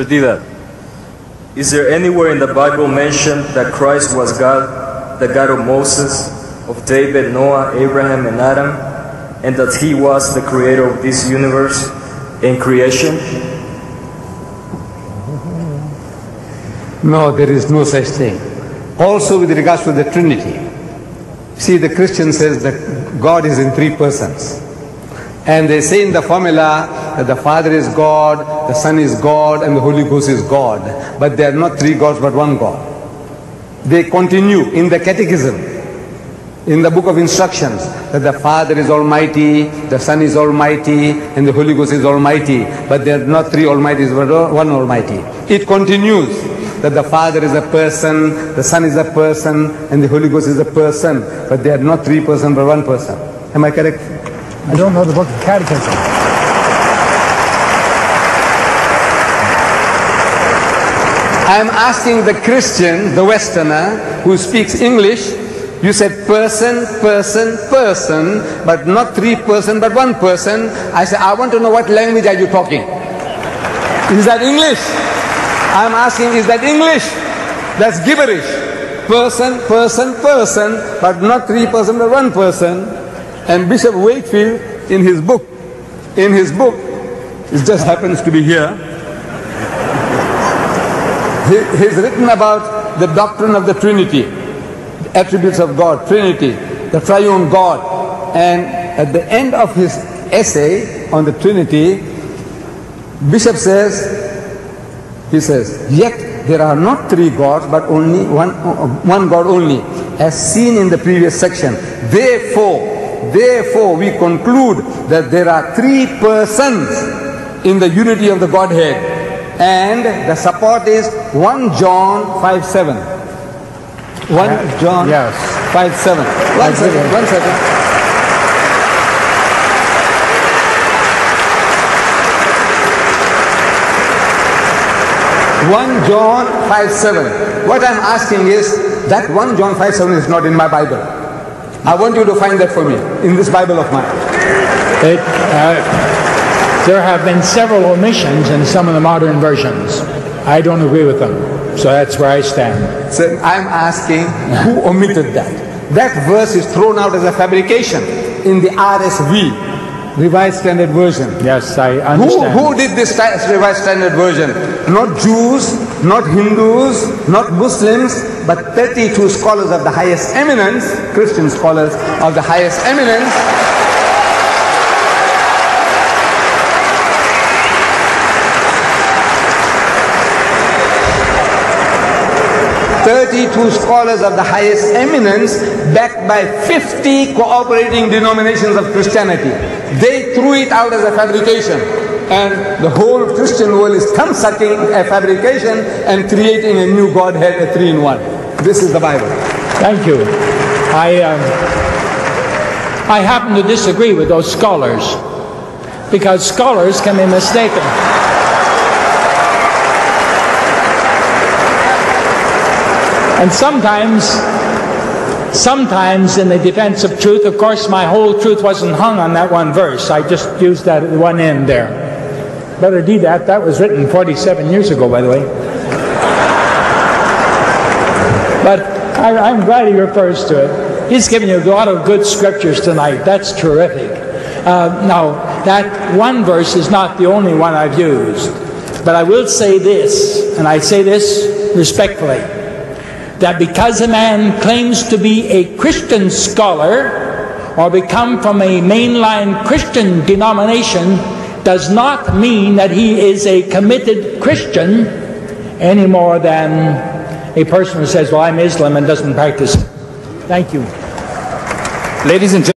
Perdida. Is there anywhere in the Bible mentioned that Christ was God, the God of Moses, of David, Noah, Abraham, and Adam, and that he was the creator of this universe and creation? No, there is no such thing. Also with regards to the Trinity. See, the Christian says that God is in three persons. And they say in the formula that the Father is God, the Son is God, and the Holy Ghost is God. But they are not three gods, but one God. They continue in the Catechism, in the book of instructions, that the Father is Almighty, the Son is Almighty, and the Holy Ghost is Almighty. But they are not three Almighties, but one Almighty. It continues that the Father is a person, the Son is a person, and the Holy Ghost is a person. But they are not three persons, but one person. Am I correct? I don't know the book of catechism. I am asking the Christian, the Westerner, who speaks English, you said person, person, person, but not three person, but one person. I said, I want to know what language are you talking? Is that English? I'm asking, is that English? That's gibberish. Person, person, person, but not three person, but one person. And Bishop Wakefield, in his book, in his book, it just happens to be here, he, he's written about the doctrine of the Trinity, the attributes of God, Trinity, the triune God. And at the end of his essay on the Trinity, Bishop says, he says, yet there are not three gods, but only one, one God only, as seen in the previous section. Therefore, Therefore, we conclude that there are three persons in the unity of the Godhead. And the support is 1 John 5 7. 1 John Yes. 5 7. One second, one second. One John 5 7. What I'm asking is that 1 John 5 7 is not in my Bible. I want you to find that for me in this Bible of mine. It, uh, there have been several omissions in some of the modern versions. I don't agree with them. So that's where I stand. So I'm asking who omitted that? That verse is thrown out as a fabrication in the RSV, Revised Standard Version. Yes, I Who, understand. who did this Revised Standard Version? Not Jews, not Hindus, not Muslims, but 32 scholars of the highest eminence, Christian scholars of the highest eminence, Thirty-two scholars of the highest eminence, backed by fifty cooperating denominations of Christianity. They threw it out as a fabrication, and the whole Christian world is thumb sucking a fabrication and creating a new Godhead, a three-in-one. This is the Bible. Thank you. I, um, I happen to disagree with those scholars because scholars can be mistaken. And sometimes, sometimes in the defense of truth, of course, my whole truth wasn't hung on that one verse. I just used that at one end there. Brother D, that, that was written 47 years ago, by the way. But I, I'm glad he refers to it. He's given you a lot of good scriptures tonight. That's terrific. Uh, now, that one verse is not the only one I've used. But I will say this, and I say this respectfully, that because a man claims to be a Christian scholar or become from a mainline Christian denomination does not mean that he is a committed Christian any more than a person who says, Well, I'm Islam and doesn't practice. Thank you. Ladies and gentlemen,